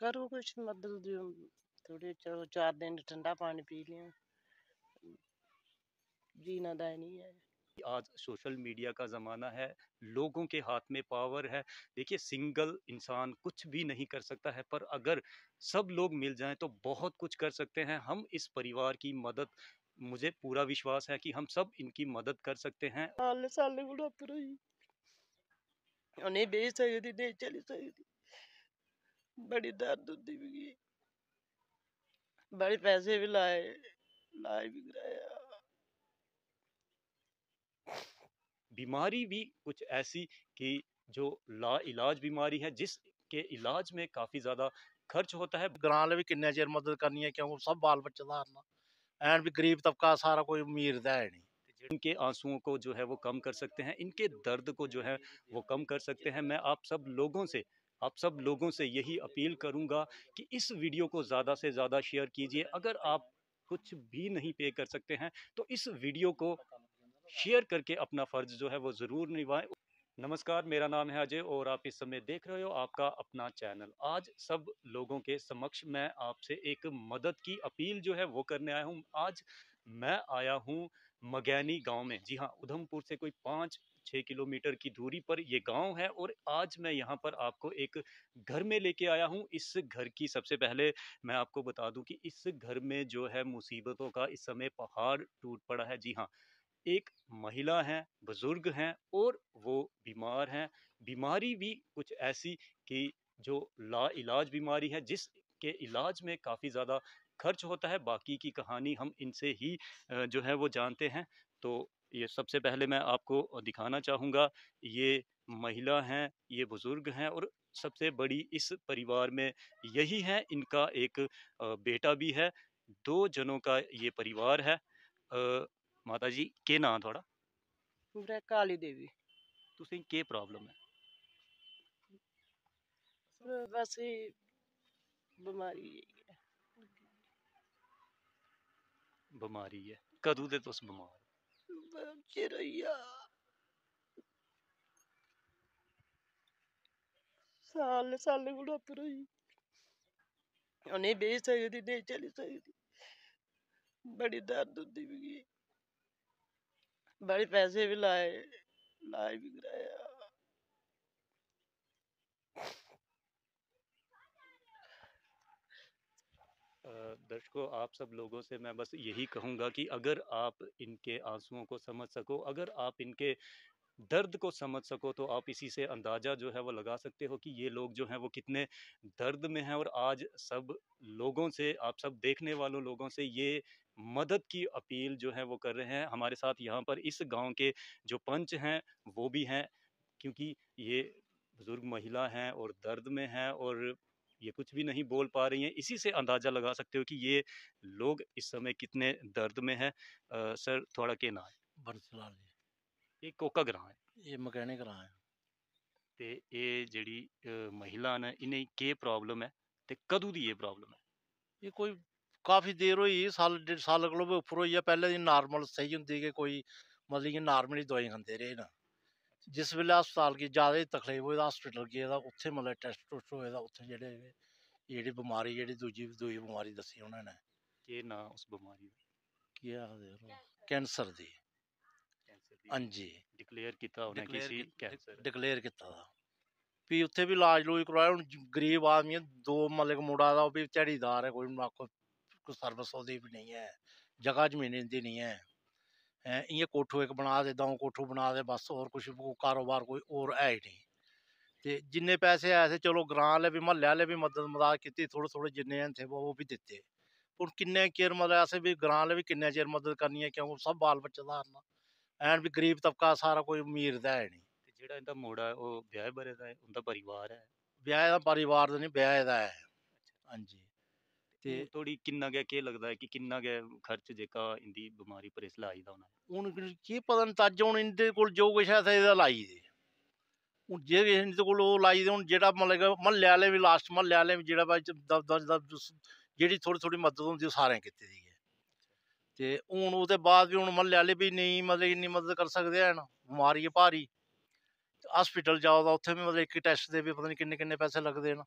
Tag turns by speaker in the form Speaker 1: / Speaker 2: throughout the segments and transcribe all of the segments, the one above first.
Speaker 1: करो कुछ मदद दियो थोड़े चलो चार दिन ठंडा पानी पी लिया जीना दाय नहीं है
Speaker 2: आज सोशल मीडिया का ज़माना है लोगों के हाथ में पावर है देखिए सिंगल इंसान कुछ भी नहीं कर सकता है पर अगर सब लोग मिल जाएँ तो बहुत कुछ कर सकते हैं हम इस परिवार की मदद मुझे पूरा विश्वास है कि हम सब इनकी मदद कर सकते हैं
Speaker 1: साले साले उन्हें बेच सकती नहीं चली सकती बड़ी दर्द होती भी बड़े पैसे भी लाए लाए भी कराया
Speaker 2: बीमारी भी कुछ ऐसी कि जो ला इलाज बीमारी है जिसके इलाज में काफ़ी ज़्यादा खर्च होता है।
Speaker 3: ग्रां बी किन्ने चिर मदद करनी है क्यों सब बाल बच्चे धारना ऐन भी गरीब तबका सारा कोई अमीर दा है नहीं
Speaker 2: इनके आंसुओं को जो है वो कम कर सकते हैं इनके दर्द को जो है वो कम कर सकते हैं। मैं आप सब लोगों से आप सब लोगों से यही अपील करूँगा कि इस वीडियो को ज़्यादा से ज़्यादा शेयर कीजिए। अगर आप कुछ भी नहीं पे कर सकते हैं तो इस वीडियो को शेयर करके अपना फ़र्ज़ जो है वो ज़रूर निभाएँ। नमस्कार, मेरा नाम है अजय और आप इस समय देख रहे हो आपका अपना चैनल। आज सब लोगों के समक्ष मैं आपसे एक मदद की अपील जो है वो करने आया हूँ। आज मैं आया हूँ मगैनी गाँव में। जी हाँ उधमपुर से कोई पाँच छः किलोमीटर की दूरी पर ये गाँव है और आज मैं यहाँ पर आपको एक घर में लेके आया हूँ। इस घर की सबसे पहले मैं आपको बता दूँ कि इस घर में जो है मुसीबतों का इस समय पहाड़ टूट पड़ा है। जी हाँ एक महिला हैं, बुज़ुर्ग हैं और वो बीमार हैं। बीमारी भी कुछ ऐसी कि जो ला इलाज बीमारी है, जिसके इलाज में काफ़ी ज़्यादा खर्च होता है बाकी की कहानी हम इनसे ही जो है वो जानते हैं तो ये सबसे पहले मैं आपको दिखाना चाहूँगा ये महिला हैं ये बुज़ुर्ग हैं और सबसे बड़ी इस परिवार में यही है इनका एक बेटा भी है दो जनों का ये परिवार है ਮਾਤਾ ਜੀ ਕੀ ਨਾਂ ਤੁਹਾਡਾ
Speaker 1: मेरा काली देवी
Speaker 2: ਤੁਸੀਂ ਕੀ ਪ੍ਰੋਬਲਮ ਹੈ
Speaker 1: बस ये बमारी
Speaker 2: ऐ कदूं दे तुस बमार
Speaker 1: चिर साल साल कोला उप्पर बेही सकदी नेईं चली सकदी। बड़ी दर्द होती मिगी बड़े पैसे भी लाए लाज भी कराया।
Speaker 2: दर्शकों, आप सब लोगों से मैं बस यही कहूँगा कि अगर आप इनके आंसुओं को समझ सको, अगर आप इनके दर्द को समझ सको तो आप इसी से अंदाज़ा जो है वो लगा सकते हो कि ये लोग जो हैं वो कितने दर्द में हैं और आज सब लोगों से, आप सब देखने वालों लोगों से ये मदद की अपील जो है वो कर रहे हैं। हमारे साथ यहाँ पर इस गाँव के जो पंच हैं, वो भी हैं, क्योंकि ये बुज़ुर्ग महिला हैं और दर्द में हैं और ये कुछ भी नहीं बोल पा रही हैं इसी से अंदाज़ा लगा सकते हो कि ये लोग इस समय कितने दर्द में हैं सर थोड़ा के ना है
Speaker 3: बरसलाल जी
Speaker 2: ਇਹ ਕੋਕਾ ਗ੍ਰਾਂ ਹੈ
Speaker 3: ਇਹ ਮਕੈਨੇ ਕਰਾਂ ਹੈ
Speaker 2: ਤੇ ਇਹ ਜਿਹੜੀ ਅ, ਮਹਿਲਾ ਨੇ ਇਹਨੇ ਕੀ ਪ੍ਰੋਬਲਮ ਹੈ ਤੇ ਕਦੋਂ ਦੀ ਇਹ ਪ੍ਰੋਬਲਮ ਹੈ
Speaker 3: ਇਹ ਕੋਈ ਕਾਫੀ ਦੇਰ ਹੋਈ ਸਾਲ ਡੇਢ ਸਾਲ ਕੋਲੋਂ ਵੀ ਉੱਪਰ ਹੋਈ ਆ ਪਹਿਲੇ ਦੀ ਨਾਰਮਲ ਸਹੀ ਹੁੰਦੀ ਕਿ ਕੋਈ ਮਤਲਬ ਕਿ ਨਾਰਮਲੀ ਦਵਾਈ ਖਾਂਦੇ ਰਹੇ ਨਾ जिस बेल्लै हस्पताल गी ज़्यादा तकलीफ़ होई तां हास्पिटल गे तां मतलब टैस्ट टुस्ट हो तां
Speaker 2: उत्थें जेह्ड़े बमारी जेह्ड़ी दूजी
Speaker 3: दूई बमारी दस्सी उ'नें ने।
Speaker 2: उस बमारी
Speaker 3: कैंसर
Speaker 2: दी। हाँ जी डिक्लेयर कीता उ'नें
Speaker 3: किसी कैंसर डिक्लेयर कीता लाज लूज करवाया हून गरीब आदमी ऐ दो मतलब मुड़ा दा ओह् बी ध्याड़ीदार ऐ कोई आखो सर्विस भी नहीं है जगह ज़मीन इं'दी निं ऐ। ਨਹੀਂ ਹੈ ਜਗ੍ਹਾ ਜ਼ਮੀਨ ਦੀ ਨਹੀਂ ਹੈ ਹੈ ਇਹ ਕੋਠੋ ਇੱਕ ਬਣਾ ਦੇ ਦਊਂ ਕੋਠੋ ਬਣਾ ਦੇ ਬਸ ਹੋਰ ਕੁਝ ਕਾਰੋਬਾਰ ਕੋਈ ਹੋਰ ਹੈ ਹੀ ਨਹੀਂ ਤੇ ਜਿੰਨੇ ਪੈਸੇ ਆਏ ਸੀ ਚਲੋ ਗ੍ਰਾਂ ਵਾਲੇ ਵੀ ਮਹੱਲੇ ਵਾਲੇ ਵੀ ਮਦਦ ਮਦਦ ਕੀਤੀ ਥੋੜੇ ਥੋੜੇ ਜਿੰਨੇ ਹਨ ਥੇ ਉਹ ਵੀ ਦਿੱਤੇ ਹੁਣ ਕਿੰਨੇ ਚਿਰ ਮਤਲਬ ਐਸੇ ਵੀ ਗ੍ਰਾਂ ਵਾਲੇ ਵੀ ਕਿੰਨੇ ਚਿਰ ਮਦਦ ਕਰਨੀ ਹੈ ਕਿਉਂ ਸਭ ਬਾਲ ਬੱਚੇ ਧਾਰਨਾ ਐਨ ਵੀ ਗਰੀਬ ਤਬਕਾ ਸਾਰਾ ਕੋਈ ਅਮੀਰ ਦਾ ਹੈ ਨਹੀਂ
Speaker 2: ਤੇ ਜਿਹੜਾ ਇਹਦਾ ਮੋੜਾ ਹੈ ਉਹ ਵਿਆਹ ਬਰੇ ਦਾ ਹੈ ਉਹਦਾ ਪਰਿਵਾਰ ਹੈ
Speaker 3: ਵਿਆਹ ਦਾ
Speaker 2: ਤੇ ਥੋੜੀ ਕਿੰਨਾ ਗਿਆ ਕੀ ਲੱਗਦਾ ਹੈ ਕਿ ਕਿੰਨਾ ਗਿਆ ਖਰਚ ਜੇਕਾ ਇੰਦੀ ਬਿਮਾਰੀ ਪਰ ਇਸ ਲਾਈ ਦਾ ਨੇ?
Speaker 3: ਹੁਣ ਕੀ- ਪਤਾ ਤੱਜ ਹੁਣ ਇਹਦੇ ਕੋਲ ਜੋ ਕੁਛ ਹੈ ਤਾਂ ਇਹਦਾ ਲਾਈ ਦੇ। ਹੁਣ ਜੇ ਇਹਦੇ ਕੋਲ ਉਹ ਲਾਈ ਦੇ ਹੁਣ ਜਿਹੜਾ ਮਤਲਬ ਮਹੱਲੇ ਵਾਲੇ ਵੀ ਲਾਸਟ ਮਹੱਲੇ ਵਾਲੇ ਵੀ ਜਿਹੜਾ ਬਾਈ ਦਸ ਜਿਹੜੀ ਥੋੜੀ ਥੋੜੀ ਮਦਦ ਹੁੰਦੀ ਉਹ ਸਾਰਿਆਂ ਕੀਤੀ ਦੀ ਹੈ। ਤੇ ਹੁਣ ਉਹਦੇ ਬਾਅਦ ਵੀ ਹੁਣ ਮਹੱਲੇ ਵਾਲੇ ਵੀ ਨਹੀਂ ਮਤਲਬ ਇੰਨੀ ਮਦਦ ਕਰ ਸਕਦੇ ਹਨ ਬਿਮਾਰੀ ਹੈ ਭਾਰੀ। ਹਸਪੀਟਲ ਜਾਓ ਤਾਂ ਉੱਥੇ ਵੀ ਮਤਲਬ ਇੱਕ ਟੈਸਟ ਦੇ ਵੀ ਪਤਾ ਨਹੀਂ ਕਿੰਨੇ ਕਿੰਨੇ ਪੈਸੇ ਲੱਗਦੇ ਨੇ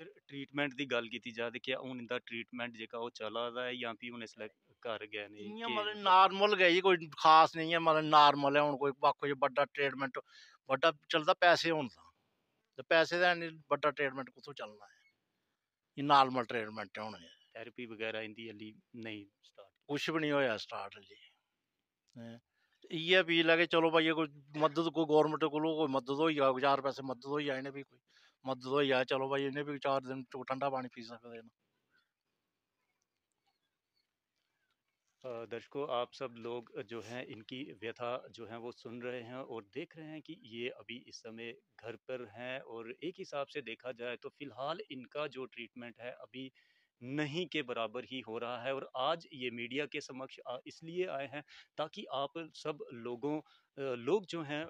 Speaker 2: अगर ट्रीटमेंट की गल की जाए ते हूँ हून ट्रीटमेंट जेह्का चला दा ऐ जां फ्ही हून इसलै घर
Speaker 3: गै
Speaker 2: न
Speaker 3: मतलब नॉर्मल गै जी कोई खास नहीं है मतलब नार्मल ऐ हून कोई आक्खो जे बड्डा ट्रीटमेंट बड़ा चलता पैसे होन तां पैसे ते हैन निं ट्रीटमेंट कुत्थूं चलना है एह् नार्मल ट्रीटमेंट है हून
Speaker 2: थेरेपी बगैरा इंदी हल्ली नेईं स्टार्ट
Speaker 3: कुछ भी नहीं होएआ स्टार्ट हल्ली इ'यै अपील ऐ कि चलो भाई कोई मदद कोई गौरमेंट को मदद हो जा चार पैसे मदद हो जाए इ'नें फ्ही कोई मदद होई जाए चलो भाई इ'नें बी चार दिन ठंडा पानी पी सकदे न
Speaker 2: दर्शकों आप सब लोग जो हैं इनकी व्यथा जो है वो सुन रहे हैं और देख रहे हैं कि ये अभी इस समय घर पर हैं और एक हिसाब से देखा जाए तो फ़िलहाल इनका जो ट्रीटमेंट है अभी नहीं के बराबर ही हो रहा है और आज ये मीडिया के समक्ष इसलिए आए हैं ताकि आप सब लोगों लोग जो हैं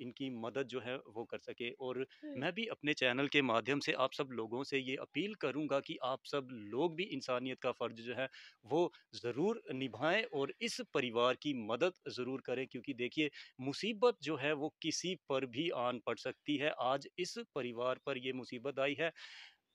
Speaker 2: इनकी मदद जो है वो कर सके और मैं भी अपने चैनल के माध्यम से आप सब लोगों से ये अपील करूँगा कि आप सब लोग भी इंसानियत का फ़र्ज़ जो है वो ज़रूर निभाएँ और इस परिवार की मदद ज़रूर करें क्योंकि देखिए मुसीबत जो है वो किसी पर भी आन पड़ सकती है। आज इस परिवार पर ये मुसीबत आई है।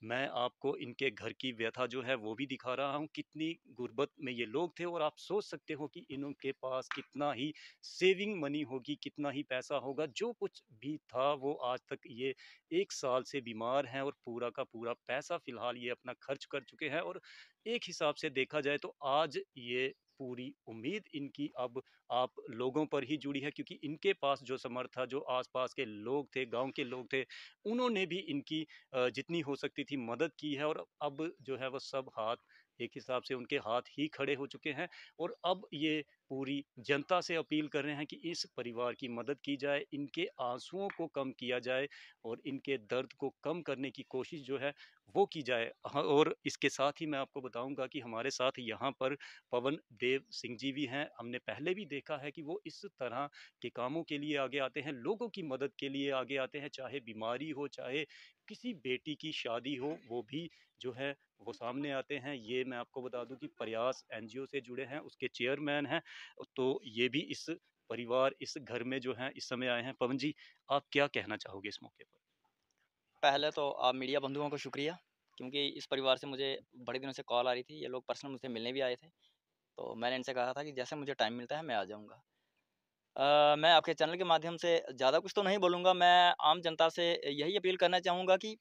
Speaker 2: मैं आपको इनके घर की व्यथा जो है, वो भी दिखा रहा हूँ। कितनी गुर्बत में ये लोग थे और आप सोच सकते हो कि इनके पास कितना ही सेविंग मनी होगी, कितना ही पैसा होगा। जो कुछ भी था, वो आज तक ये एक साल से बीमार हैं और पूरा का पूरा पैसा फ़िलहाल ये अपना खर्च कर चुके हैं और एक हिसाब से देखा जाए तो आज ये पूरी उम्मीद इनकी अब आप लोगों पर ही जुड़ी है, क्योंकि इनके पास जो समर्थ था, जो आसपास के लोग थे, गाँव के लोग थे, उन्होंने भी इनकी जितनी हो सकती थी मदद की है और अब जो है वह सब हाथ, एक हिसाब से उनके हाथ ही खड़े हो चुके हैं और अब ये पूरी जनता से अपील कर रहे हैं कि इस परिवार की मदद की जाए इनके आंसुओं को कम किया जाए और इनके दर्द को कम करने की कोशिश जो है वो की जाए। हाँ, और इसके साथ ही मैं आपको बताऊँगा कि हमारे साथ यहाँ पर पवन देव सिंह जी भी हैं। हमने पहले भी देखा है कि वो इस तरह के कामों के लिए आगे आते हैं लोगों की मदद के लिए आगे आते हैं चाहे बीमारी हो चाहे किसी बेटी की शादी हो वो भी जो है वो सामने आते हैं। ये मैं आपको बता दूँ कि प्रयास एनजीओ से जुड़े हैं उसके चेयरमैन हैं। तो ये भी इस परिवार, इस घर में जो है, इस समय आए हैं। पवन जी, आप क्या कहना चाहोगे इस मौके पर?
Speaker 4: पहले तो आप मीडिया बंधुओं को शुक्रिया, क्योंकि इस परिवार से मुझे बड़े दिनों से कॉल आ रही थी, ये लोग पर्सनल मुझसे मिलने भी आए थे। तो मैंने इनसे कहा था कि जैसे मुझे टाइम मिलता है, मैं आ जाऊँगा। मैं आपके चैनल के माध्यम से ज़्यादा कुछ तो नहीं बोलूँगा, मैं आम जनता से यही अपील करना चाहूँगा कि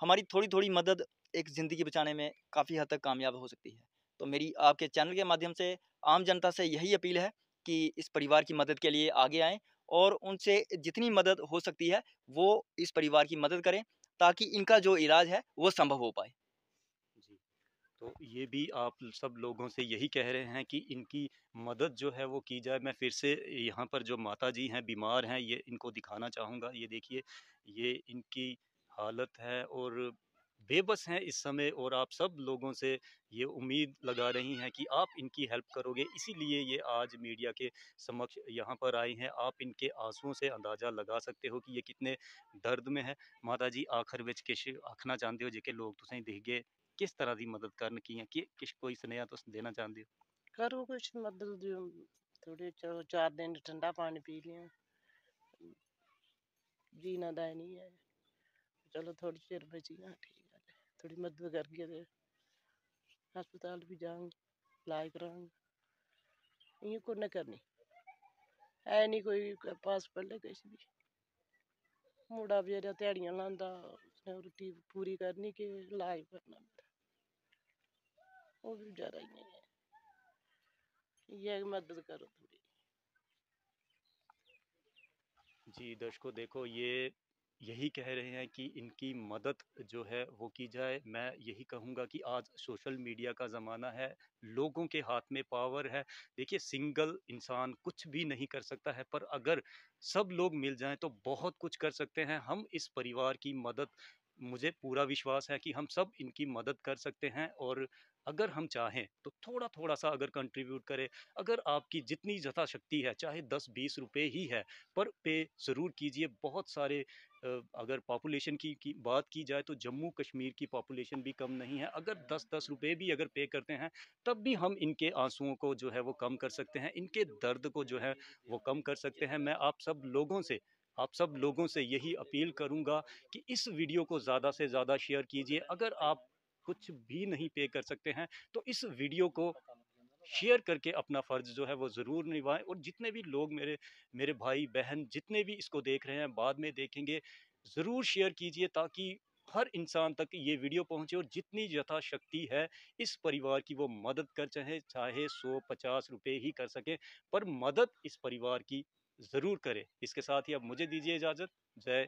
Speaker 4: हमारी थोड़ी थोड़ी मदद एक ज़िंदगी बचाने में काफ़ी हद तक कामयाब हो सकती है। तो मेरी आपके चैनल के माध्यम से आम जनता से यही अपील है कि इस परिवार की मदद के लिए आगे आएँ और उनसे जितनी मदद हो सकती है, वो इस परिवार की मदद करें ताकि इनका जो इलाज है, वो संभव हो पाए।
Speaker 2: तो ये भी आप सब लोगों से यही कह रहे हैं कि इनकी मदद जो है, वो की जाए। मैं फिर से यहाँ पर जो माता जी हैं, बीमार हैं, ये इनको दिखाना चाहूँगा। ये देखिए, ये इनकी हालत है और बेबस हैं इस समय और आप सब लोगों से ये उम्मीद लगा रही हैं कि आप इनकी हेल्प करोगे। इसीलिए ये आज मीडिया के समक्ष यहाँ पर आई हैं। आप इनके आंसुओं से अंदाज़ा लगा सकते हो कि ये कितने दर्द में है। माता जी, आखिर ਵਿੱਚ किश आखना चाहते हो? जेके लोग तुसें दिखगे, किस तरह की मदद करन की है? कि किश कोई सुनेहा तुस देना चाहते हो?
Speaker 1: करो कुछ मदद दियो थोड़े चलो चार दिन ठंडा पानी पी लिया। जीना दा नहीं है। चलो थोड़ी चिर बची ठीक थोड़ी मदद करके ते हस्पताल भी जाऊँगी इलाज कराऊँगी इयाँ कुन्ने करनी। है नहीं कोई पास पढ़े किश भी मुड़ा बेचारा ध्याड़ियाँ लांदा, उसने रुट्टी पूरी करनी कि इलाज करना ओह् बी बेचारा इयाँ गै। इ'यै मदद करो थोड़ी।
Speaker 2: जी, दर्शकों, देखो, ये यही कह रहे हैं कि इनकी मदद जो है वो की जाए। मैं यही कहूँगा कि आज सोशल मीडिया का ज़माना है, लोगों के हाथ में पावर है। देखिए, सिंगल इंसान कुछ भी नहीं कर सकता है, पर अगर सब लोग मिल जाएँ तो बहुत कुछ कर सकते हैं। हम इस परिवार की मदद, मुझे पूरा विश्वास है कि हम सब इनकी मदद कर सकते हैं और अगर हम चाहें तो थोड़ा थोड़ा सा अगर कंट्रीब्यूट करें, अगर आपकी जितनी यथाशक्ति है, चाहे दस बीस रुपए ही है, पर पे ज़रूर कीजिए। बहुत सारे अगर पॉपुलेशन की, की बात की जाए तो जम्मू कश्मीर की पॉपुलेशन भी कम नहीं है। अगर दस दस रुपए भी अगर पे करते हैं तब भी हम इनके आंसुओं को जो है वो कम कर सकते हैं इनके दर्द को जो है वो कम कर सकते हैं। मैं आप सब लोगों से आप सब लोगों से यही अपील करूँगा कि इस वीडियो को ज़्यादा से ज़्यादा शेयर कीजिए। अगर आप कुछ भी नहीं पे कर सकते हैं तो इस वीडियो को शेयर करके अपना फ़र्ज़ जो है वो ज़रूर निभाएँ और जितने भी लोग मेरे मेरे भाई, बहन जितने भी इसको देख रहे हैं, बाद में देखेंगे, ज़रूर शेयर कीजिए ताकि हर इंसान तक ये वीडियो पहुँचे और जितनी यथाशक्ति है इस परिवार की वो मदद कर चाहे चाहे सौ पचास रुपये ही कर सके, पर मदद इस परिवार की ज़रूर करें। इसके साथ ही अब मुझे दीजिए इजाज़त। जय